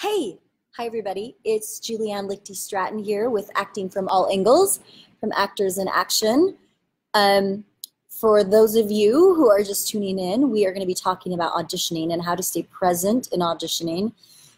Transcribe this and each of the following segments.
Hey, hi everybody. It's Julianne Lichty Stratton here with Acting from All Angles from Actors in Action. Um, for those of you who are just tuning in, we are going to be talking about auditioning and how to stay present in auditioning,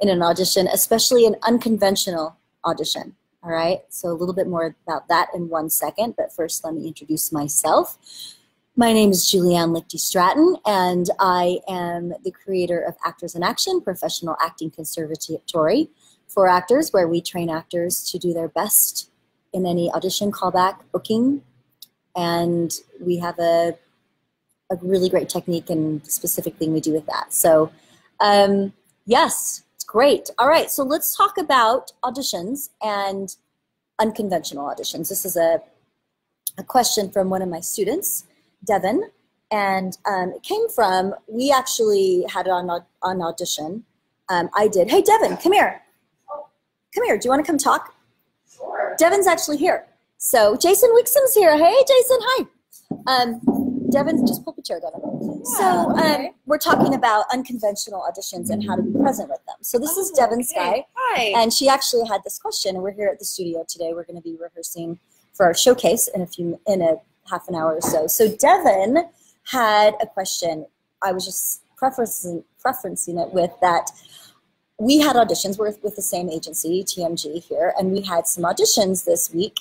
in an audition, especially an unconventional audition. All right, so a little bit more about that in one second, but first let me introduce myself. My name is Julianne Lichty Stratton, and I am the creator of Actors in Action, professional acting conservatory for actors, where we train actors to do their best in any audition, callback, booking, and we have a, a really great technique and specific thing we do with that. So, um, yes, it's great. All right, so let's talk about auditions and unconventional auditions. This is a, a question from one of my students. Devin, and um, it came from, we actually had it on, on audition. Um, I did. Hey, Devin, come here. Come here. Do you want to come talk? Sure. Devin's actually here. So Jason Wixom's here. Hey, Jason, hi. Um, Devin, just pull up a chair, Devin. Yeah, so um, we're talking about unconventional auditions and how to be present with them. So this is Oh, Devin okay. Sky. Hi. And she actually had this question, and we're here at the studio today. We're going to be rehearsing for our showcase in a few in a half an hour or so. So Devin had a question. I was just preferencing preferencing it with that. We had auditions. We're with the same agency, TMG here, and we had some auditions this week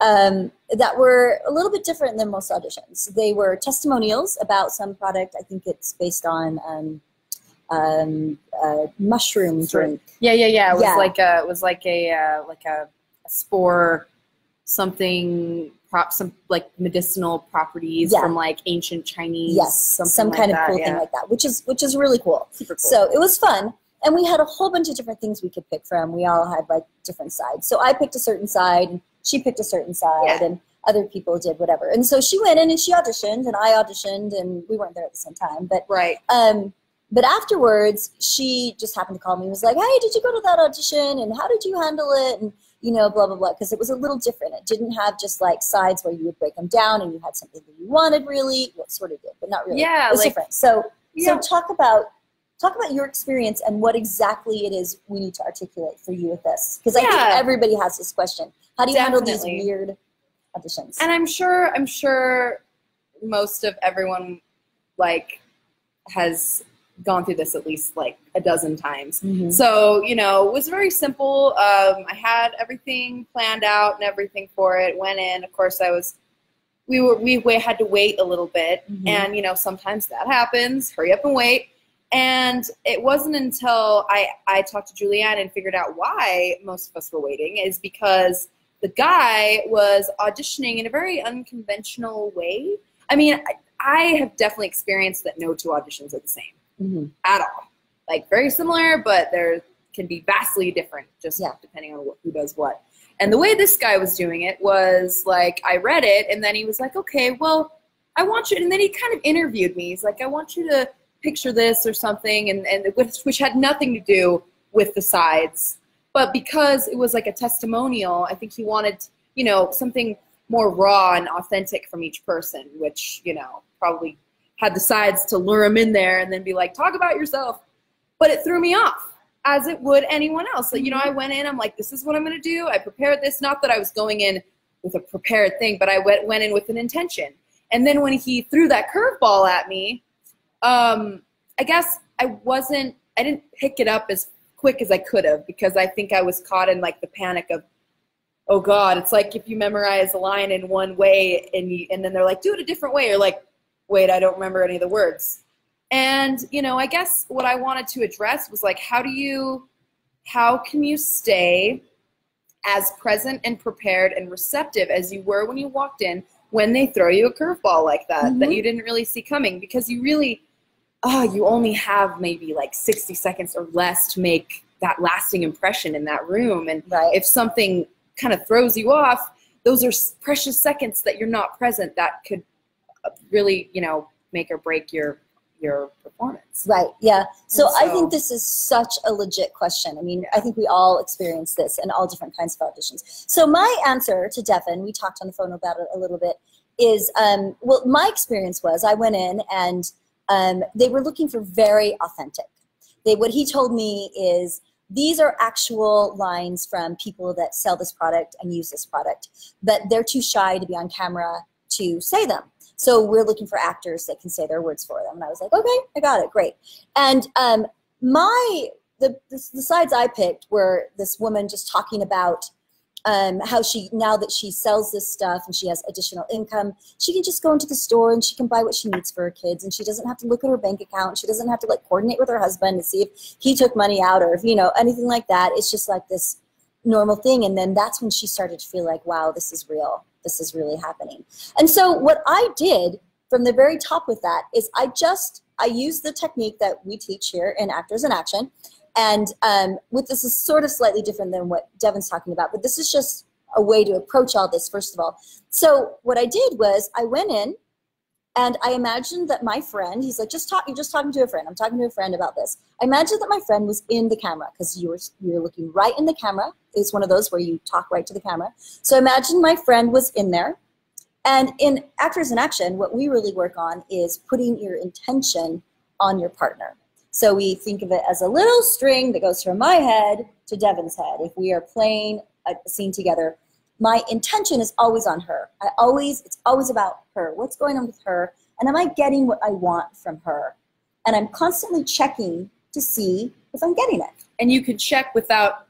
um, that were a little bit different than most auditions. They were testimonials about some product. I think it's based on um, um, a mushroom drink. yeah, yeah, yeah. It was Yeah. like a, it was like a, uh, like a, a spore, something prop, some like medicinal properties Yeah. from like ancient Chinese. Yes, something some like kind of that, cool yeah. thing like that, which is which is really cool. Super cool. So it was fun, and we had a whole bunch of different things we could pick from. We all had like different sides. So I picked a certain side, and she picked a certain side, Yeah. and other people did whatever. And so she went in and she auditioned, and I auditioned, and we weren't there at the same time, but right. um, but afterwards, she just happened to call me and was like, "Hey, did you go to that audition? And how did you handle it?" And you know, blah blah blah, because it was a little different. It didn't have just like sides where you would break them down and you had something that you wanted really. Well, sort of did, but not really. Yeah, it was like- different. So, Yeah. so talk about talk about your experience and what exactly it is we need to articulate for you with this, because I think everybody has this question. How do you handle these weird auditions? And I'm sure, I'm sure most of everyone like has gone through this at least like a dozen times. Mhm. So, you know, it was very simple. Um, I had everything planned out and everything for it. Went in. Of course, I was. We were. We wa- had to wait a little bit, Mhm. and you know, sometimes that happens. Hurry up and wait. And it wasn't until I I talked to Julianne and figured out why most of us were waiting is because the guy was auditioning in a very unconventional way. I mean, I, I have definitely experienced that no two auditions are the same Mhm. at all. Like very similar, but there can be vastly different just Yeah. depending on wh- who does what. And the way this guy was doing it was like I read it and then he was like, "Okay, well, I want you." And then he kind of interviewed me. He's like, "I want you to picture this or something," and and which, which had nothing to do with the sides, but because it was like a testimonial, I think he wanted you know something more raw and authentic from each person, which you know probably had the sides to lure him in there and then be like, talk about yourself. But it threw me off, as it would anyone else. Like, you know, I went in, I'm like, this is what I'm going to do. I prepared this. Not that I was going in with a prepared thing, but I went, went in with an intention. And then when he threw that curveball at me, um, I guess I wasn't, I didn't pick it up as quick as I could have because I think I was caught in like the panic of, oh God, it's like if you memorize a line in one way and you, and then they're like, do it a different way. You're like, wait, I don't remember any of the words. And, you know, I guess what I wanted to address was like, how do you, how can you stay as present and prepared and receptive as you were when you walked in when they throw you a curveball like that, that Mhm. you didn't really see coming because you really, oh, you only have maybe like 60 seconds or less to make that lasting impression in that room. And Right. if something kind of throws you off, those are precious seconds that you're not present that could really, you know, make or break your your performance. Right. Yeah. So, And I think this is such a legit question. I mean, I think we all experience this in all different kinds of auditions. So my answer to Devin, we talked on the phone about it a little bit, is um, well, my experience was I went in and um, they were looking for very authentic. They what he told me is these are actual lines from people that sell this product and use this product, but they're too shy to be on camera to say them. So we're looking for actors that can say their words for them. And I was like, okay, I got it, great. And um, my the, the, the sides I picked were this woman just talking about um, how she now that she sells this stuff and she has additional income, she can just go into the store and she can buy what she needs for her kids, and she doesn't have to look at her bank account. She doesn't have to like coordinate with her husband to see if he took money out or if you know anything like that. It's just like this normal thing, and then that's when she started to feel like, wow, this is real. This is really happening. And so what I did from the very top with that is I just I used the technique that we teach here in Actors in Action and um, with this is sort of slightly different than what Devin's talking about, but this is just a way to approach all this, first of all. So what I did was I went in and I imagined that my friend, he's like, just talk, you're just talking to a friend. I'm talking to a friend about this. I imagined that my friend was in the camera because you were, you were looking right in the camera. It's one of those where you talk right to the camera. So imagine my friend was in there. And in Actors in Action, what we really work on is putting your intention on your partner. So we think of it as a little string that goes from my head to Devin's head. If we are playing a scene together, my intention is always on her. I always, it's always about her. What's going on with her? And am I getting what I want from her? And I'm constantly checking to see if I'm getting it. And you can check without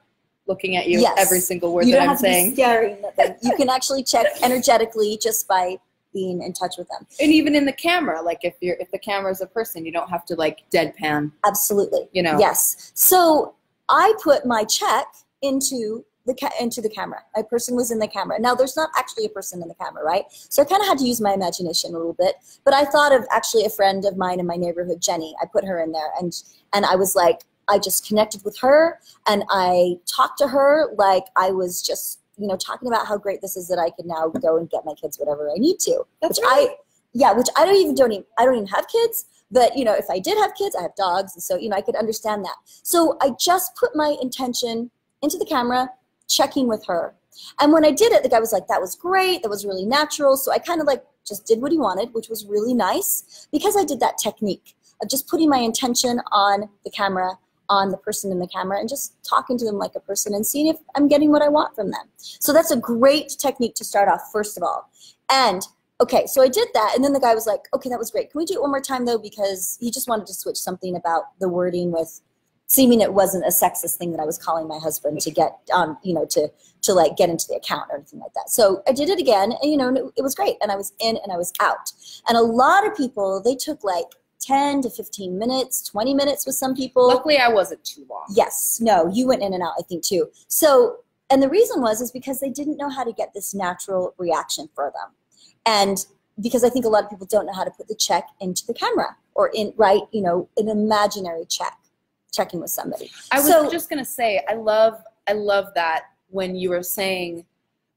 looking at you yes. every single word you that I'm saying. To be staring at them. You can actually check energetically just by being in touch with them. And even in the camera, like if you're if the camera is a person, you don't have to like deadpan. Absolutely. You know. Yes. So I put my check into the ca- into the camera. A person was in the camera. Now there's not actually a person in the camera, right? So I kind of had to use my imagination a little bit. But I thought of actually a friend of mine in my neighborhood, Jenny. I put her in there, and and I was like, I just connected with her, and I talked to her like I was just you know, talking about how great this is that I can now go and get my kids whatever I need to. That's which right. I yeah, which I don't even don't even I don't even have kids, but you know, if I did have kids, I have dogs, and so you know, I could understand that. So I just put my intention into the camera, checking with her. And when I did it, the guy was like, that was great, that was really natural. So I kind of like just did what he wanted, which was really nice because I did that technique of just putting my intention on the camera on the person in the camera and just talking to them like a person and seeing if I'm getting what I want from them. So that's a great technique to start off, first of all. And okay, so I did that, and then the guy was like, okay, that was great. Can we do it one more time though? Because he just wanted to switch something about the wording with seeming it wasn't a sexist thing that I was calling my husband to get, um, you know, to to like get into the account or anything like that. So I did it again, and you know, it was great, and I was in and I was out. And a lot of people they took like 10 to 15 minutes, 20 minutes with some people. Luckily, I wasn't too long. Yes, no, you went in and out, I think, too. So, and the reason was is because they didn't know how to get this natural reaction for them. And because I think a lot of people don't know how to put the check into the camera or in, right, you know, an imaginary check, checking with somebody. I was so, just going to say, I love, I love that when you were saying,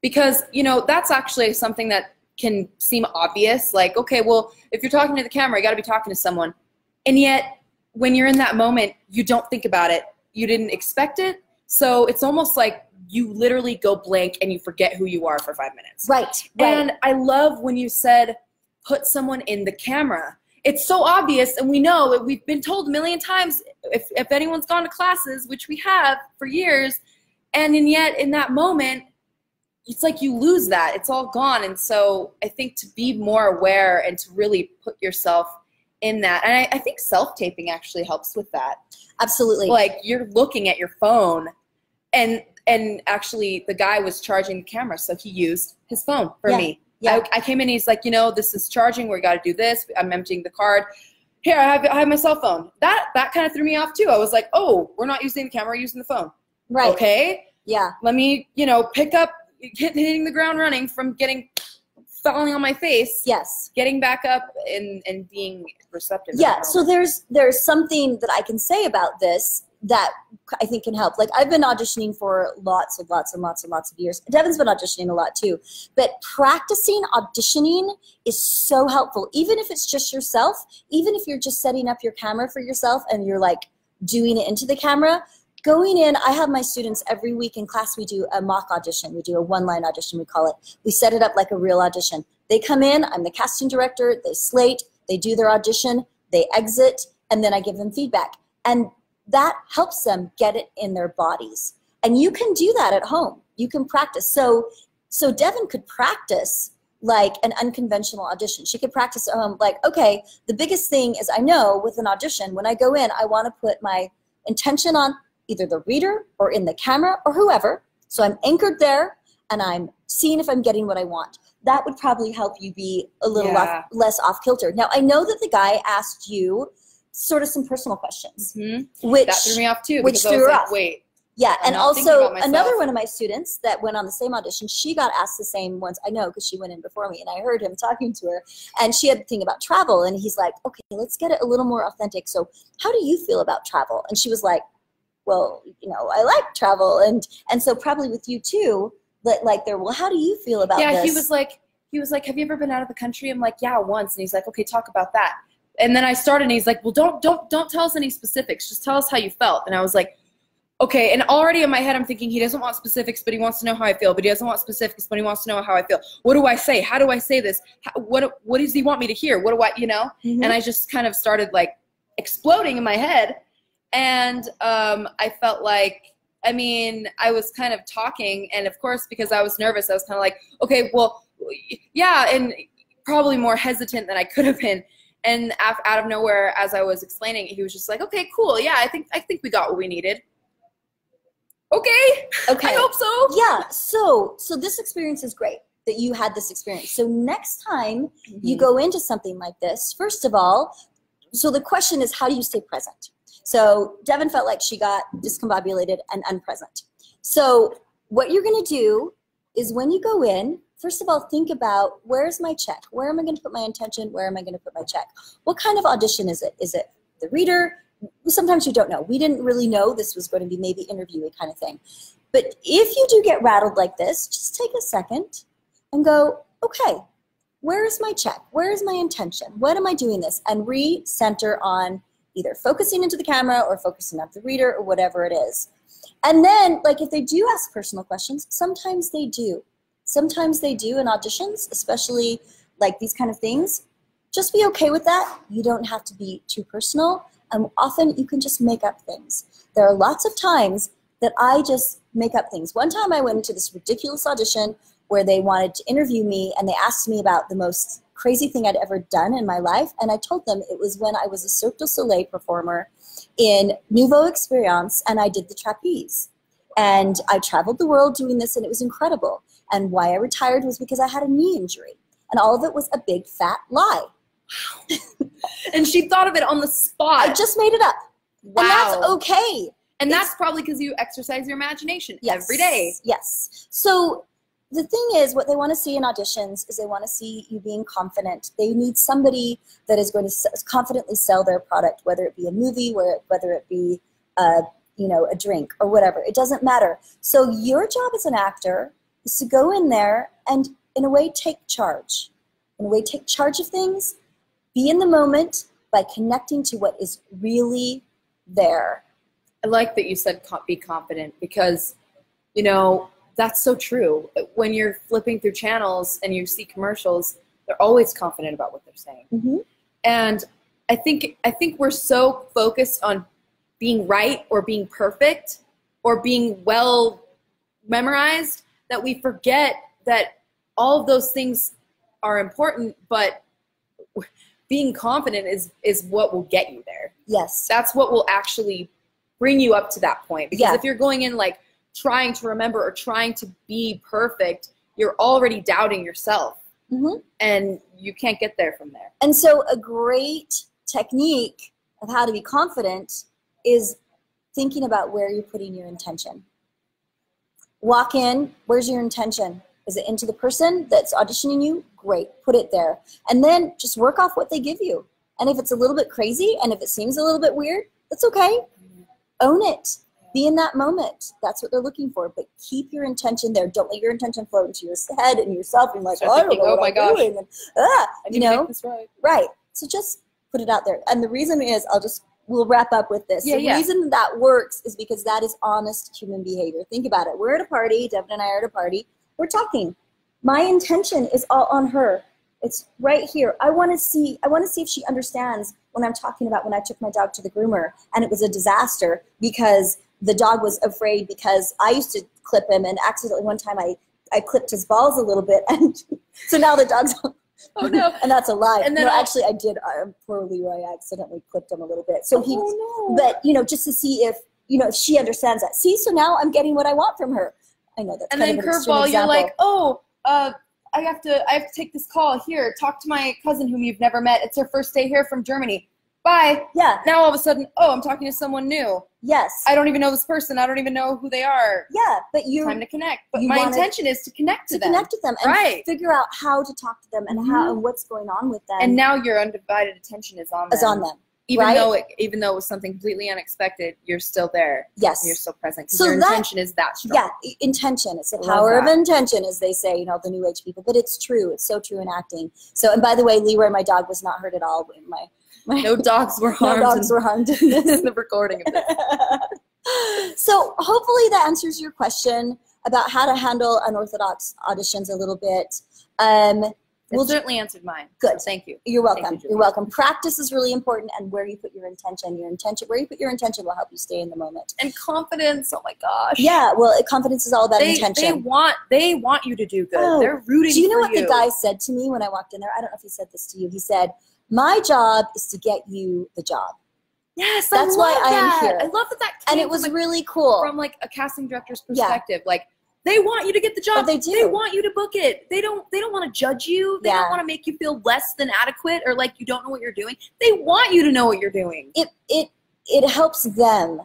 because, you know, that's actually something that can seem obvious like okay well if you're talking to the camera you got to be talking to someone. And yet when you're in that moment you don't think about it. You didn't expect it. So it's almost like you literally go blank and you forget who you are for five minutes. Right, right. and i love when you said put someone in the camera it's so obvious and we know we've been told a million times if, if anyone's gone to classes which we have for years and and yet in that moment it's like you lose that. It's all gone. And so i think to be more aware and to really put yourself in that and i, I think self-taping actually helps with that. Absolutely. Like you're looking at your phone and and actually the guy was charging the camera so he used his phone for yeah. me yeah. I, I, came in he's like you know this is charging we got to do this i'm emptying the card. Here I have, I have my cell phone. That that kind of threw me off too. I was like oh we're not using the camera we're using the phone. Right. Okay. Yeah. Let me you know pick up hitting the ground running from getting falling on my face yes. getting back up and and being receptive. Yeah so there's there's something that i can say about this that i think can help like i've been auditioning for lots and lots and lots and lots of years devin's been auditioning a lot too but practicing auditioning is so helpful even if it's just yourself even if you're just setting up your camera for yourself and you're like doing it into the camera going in, I have my students every week in class, we do a mock audition. We do a one line audition, we call it. We set it up like a real audition. They come in, I'm the casting director, they slate, they do their audition, they exit, and then I give them feedback. And that helps them get it in their bodies. And you can do that at home. You can practice. So so Devin could practice like an unconventional audition. She could practice um like okay, the biggest thing is I know with an audition when I go in, I want to put my intention on either the reader or in the camera or whoever. So I'm anchored there and I'm seeing if I'm getting what I want. That would probably help you be a little Yeah. off, less off kilter. Now I know that the guy asked you sort of some personal questions, Mhm. which That threw me off too. which threw like, off. Wait, yeah, I'm and also another one of my students that went on the same audition, she got asked the same ones. I know because she went in before me, and I heard him talking to her, and she had the thing about travel, and he's like, "Okay, let's get it a little more authentic." So, how do you feel about travel? And she was like, "Well, you know, I like travel," and and so probably with you too, like like there. Well, how do you feel about yeah, this? he was like, he was like, have you ever been out of the country? I'm like, yeah, once. And he's like, okay, talk about that. And then I started, and he's like, well, don't don't don't tell us any specifics. Just tell us how you felt. And I was like, okay. And already in my head, I'm thinking he doesn't want specifics, but he wants to know how I feel. But he doesn't want specifics, but he wants to know how I feel. What do I say? How do I say this? How, what what does he want me to hear? What do I, you know? Mhm. and I just kind of started like exploding in my head. And um, I felt like, I mean, I was kind of talking, and of course, because I was nervous, I was kind of like, okay, well, yeah, and probably more hesitant than I could have been. And af- out of nowhere, as I was explaining, it, he was just like, okay, cool, yeah, I think I think we got what we needed. Okay, okay. I hope so. yeah. So so this experience is great that you had this experience. So next time you Mhm. go into something like this, first of all, so the question is how do you stay present? So Devin felt like she got discombobulated and unpresent. So what you're going to do is when you go in, first of all, think about where's my check? Where am I going to put my intention? Where am I going to put my check? What kind of audition is it? Is it the reader? Sometimes you don't know. We didn't really know this was going to be maybe interviewee kind of thing. But if you do get rattled like this, just take a second and go, okay, where is my check? Where is my intention? What am I doing this? And re-center on either focusing into the camera or focusing on the reader or whatever it is. And then, like, if they do ask personal questions, sometimes they do. Sometimes they do in auditions, especially like these kind of things. Just be okay with that. You don't have to be too personal. And often you can just make up things. There are lots of times that I just make up things. One time I went into this ridiculous audition where they wanted to interview me and they asked me about the most crazy thing I'd ever done in my life. And I told them it was when I was a Cirque du Soleil performer in Nouvelle Experience and I did the trapeze. And I traveled the world doing this and it was incredible. And why I retired was because I had a knee injury. And all of it was a big fat lie. And she thought of it on the spot. I just made it up. wow. And that's okay. And that's probably because you exercise your imagination Yes. every day. Yes. So the thing is, what they want to see in auditions is they want to see you being confident. They need somebody that is going to s- confidently sell their product, whether it be a movie, where whether it be, uh, you know, a drink or whatever. It doesn't matter. So your job as an actor is to go in there and, in a way, take charge. In a way, take charge of things. Be in the moment by connecting to what is really there. I like that you said be confident because, you know, that's so true. When you're flipping through channels and you see commercials, they're always confident about what they're saying. Mm-hmm. And I think I think we're so focused on being right or being perfect or being well memorized that we forget that all of those things are important, but being confident is is what will get you there Yes. that's what will actually bring you up to that point. Because Yeah. if you're going in like trying to remember or trying to be perfect, you're already doubting yourself Mm-hmm. and you can't get there from there. And so, a great technique of how to be confident is thinking about where you're putting your intention. Walk in, where's your intention? Is it into the person that's auditioning you? Great, put it there. And then just work off what they give you. And if it's a little bit crazy and if it seems a little bit weird, that's okay. Own it. Be in that moment. That's what they're looking for. But keep your intention there. Don't let your intention float into your head and yourself and like, oh, thinking, oh my I'm gosh. And, ah, you know, right. Right. So just put it out there. And the reason is, I'll just, we'll wrap up with this. Yeah, the yeah. reason that works is because that is honest human behavior. Think about it. We're at a party, Devin and I are at a party, we're talking. My intention is all on her. It's right here. I want to see. I want to see if she understands when I'm talking about when I took my dog to the groomer and it was a disaster because the dog was afraid because I used to clip him and accidentally one time I I clipped his balls a little bit and so now the dog's Oh no. and that's a lie. And then no, I'll- actually I did. Uh, poor Leroy I accidentally clipped him a little bit. So he, oh no. but you know, just to see if you know if she understands that. See, so now I'm getting what I want from her. I know that's and then of an extreme curveball, you're like, oh, uh, I have to, I have to take this call. Here, talk to my cousin whom you've never met. It's her first day here from Germany. Bye. yeah, Now all of a sudden, oh, I'm talking to someone new. yes, I don't even know this person. I don't even know who they are. yeah, but you Time to connect. But my intention is to connect to, to them. connect with them and Right. figure out how to talk to them and how Mhm. and what's going on with them and now your undivided attention is on them. is on them. Even right? though it, even though it was something completely unexpected, you're still there. Yes. You're still present So your that- intention is that strong. Yeah, intention. It's the Love power of intention, as they say, you know, the new age people. But it's true. It's so true in acting. So, and by the way, Leroy, my dog, was not hurt at all. My No dogs were harmed. no dogs in, were harmed in this. in the recording of this. so hopefully that answers your question about how to handle unorthodox auditions a little bit. Um, It we'll certainly answered mine. Good. So thank you. you're welcome. you, are welcome. Practice is really important, and where you put your intention, your intention, where you put your intention will help you stay in the moment. And confidence. Oh my gosh. Yeah, well, confidence is all about They, intention. they want they want you to do good. Oh, They're rooting Do you know what you. the guy said to me when I walked in there? I don't know if he said this to you. He said, "My job is to get you the job," Yes, That's I why love I am here. I love that that and it was from, really cool. from like a casting director's Yeah. perspective. Like they want you to get the job. They do. They want you to book it. They don't. They don't want to judge you. They Yeah. don't want to make you feel less than adequate or like you don't know what you're doing. They want you to know what you're doing. it it it helps them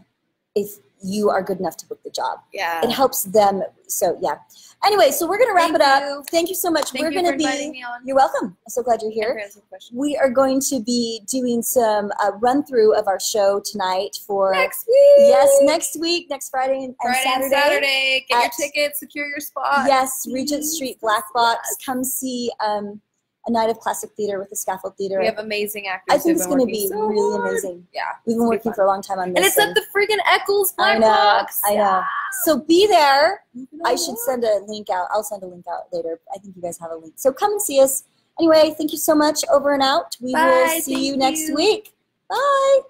if you are good enough to book the job. Yeah. It helps them. So yeah. Anyway, so we're gonna wrap Thank it up. you. Thank you so much. Thank we're you gonna for inviting be. me on. You're welcome. I'm so glad you're here. for answering questions. We are going to be doing some uh, run through of our show tonight for Next week. yes next week, next Friday and, Friday and Saturday. Saturday. Get your at- tickets. Secure your spot. Yes, Regent Street Black Yes. Box. Come see um, a night of classic theater with the Scaffold Theater. We have amazing actors. I think it's going to be so really hard. amazing. Yeah. We've been gonna be working for a long time on this. And it's at the friggin' Eccles I Black know, Box. I know. So be there. I should send a link out. I'll send a link out later. I think you guys have a link. So come and see us. Anyway, thank you so much. Over and out. We will Bye, see you next you. week. Bye.